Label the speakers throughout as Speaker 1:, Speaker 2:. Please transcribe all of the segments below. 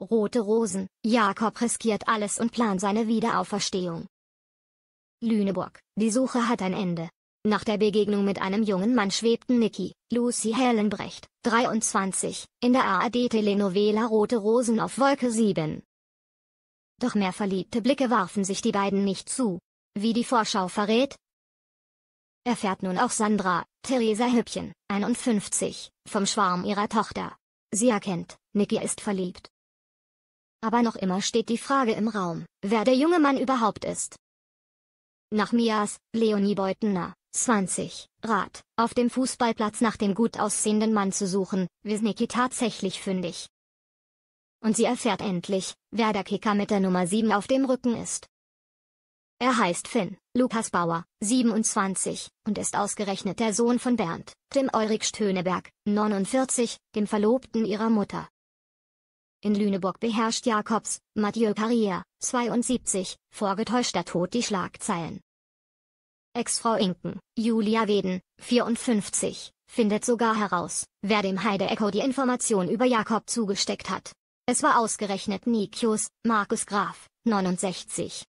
Speaker 1: Rote Rosen, Jakob riskiert alles und plant seine Wiederauferstehung. Lüneburg, die Suche hat ein Ende. Nach der Begegnung mit einem jungen Mann schwebten Niki, Lucy Hellenbrecht, 23, in der ARD-Telenovela Rote Rosen auf Wolke 7. Doch mehr verliebte Blicke warfen sich die beiden nicht zu. Wie die Vorschau verrät, erfährt nun auch Sandra, Theresa Hüppchen, 51, vom Schwarm ihrer Tochter. Sie erkennt, Niki ist verliebt. Aber noch immer steht die Frage im Raum, wer der junge Mann überhaupt ist. Nach Mias, Leonie Beutener, 20, Rat, auf dem Fußballplatz nach dem gut aussehenden Mann zu suchen, wird Niki tatsächlich fündig. Und sie erfährt endlich, wer der Kicker mit der Nummer 7 auf dem Rücken ist. Er heißt Finn, Lukas Bauer, 27, und ist ausgerechnet der Sohn von Bernd, dem Ulrich Stöneberg, 49, dem Verlobten ihrer Mutter. In Lüneburg beherrscht Jakobs, Mathieu Carrière, 72, vorgetäuschter Tod die Schlagzeilen. Ex-Frau Inken, Julia Weden, 54, findet sogar heraus, wer dem Heide Echo die Information über Jakob zugesteckt hat. Es war ausgerechnet Nikios, Markus Graf, 69.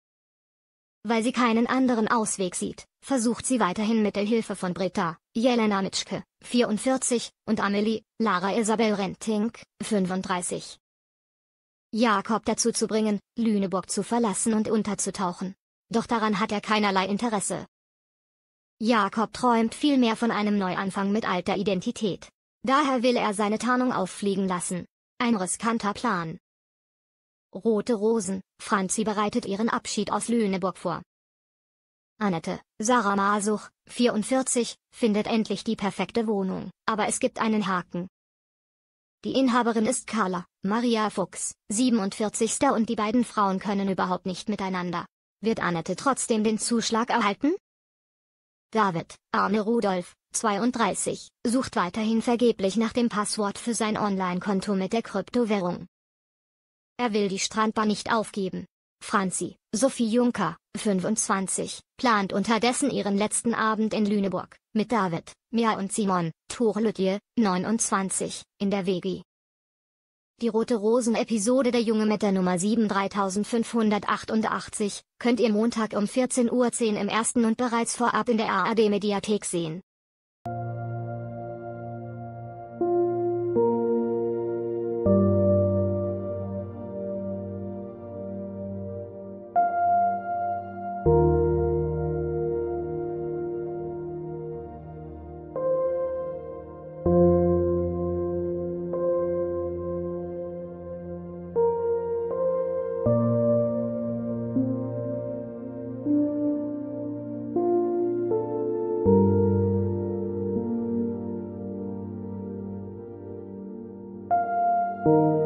Speaker 1: Weil sie keinen anderen Ausweg sieht, versucht sie weiterhin mit der Hilfe von Britta, Jelena Mitschke, 44, und Amelie, Lara Isabel Rentink, 35. Jakob dazu zu bringen, Lüneburg zu verlassen und unterzutauchen. Doch daran hat er keinerlei Interesse. Jakob träumt vielmehr von einem Neuanfang mit alter Identität. Daher will er seine Tarnung auffliegen lassen. Ein riskanter Plan. Rote Rosen, Franzi bereitet ihren Abschied aus Lüneburg vor. Annette, Sarah Masuch, 44, findet endlich die perfekte Wohnung, aber es gibt einen Haken. Die Inhaberin ist Carla, Maria Fuchs, 47. und die beiden Frauen können überhaupt nicht miteinander. Wird Annette trotzdem den Zuschlag erhalten? David, Arne Rudolf, 32, sucht weiterhin vergeblich nach dem Passwort für sein Online-Konto mit der Kryptowährung. Er will die Strandbar nicht aufgeben. Franzi, Sophie Juncker, 25, plant unterdessen ihren letzten Abend in Lüneburg, mit David, Mia und Simon, Tourlütje, 29, in der WG. Die Rote Rosen Episode Der Junge mit der Nummer 7 3588 könnt ihr Montag um 14.10 Uhr im ersten und bereits vorab in der ARD Mediathek sehen. You.